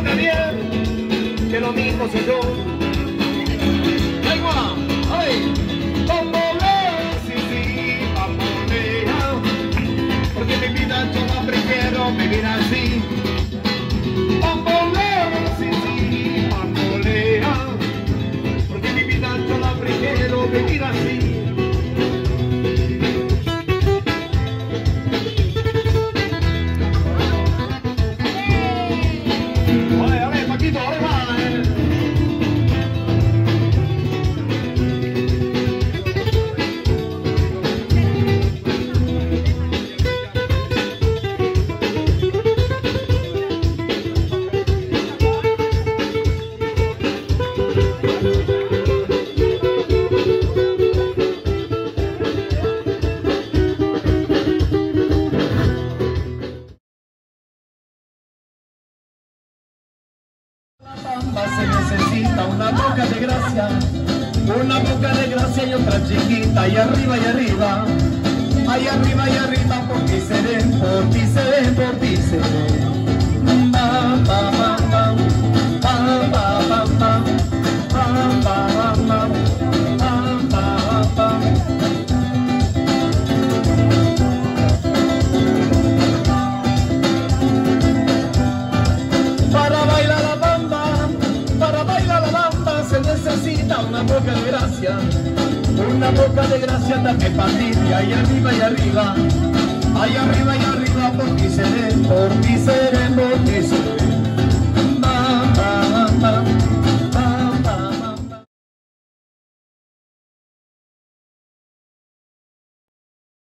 mismo que lo mismo soy yo. Ay, bambolea, sí, sí, bambolea, porque mi vida yo la prefiero vivir así. Se necesita una boca de gracia, una boca de gracia y otra chiquita, y arriba y arriba, ahí arriba y arriba, por ti seré, por ti seré, por ti seré. Una boca de gracia, una boca de gracia ti, y ahí arriba y arriba, ahí arriba y arriba, por ti seré, por ti seré,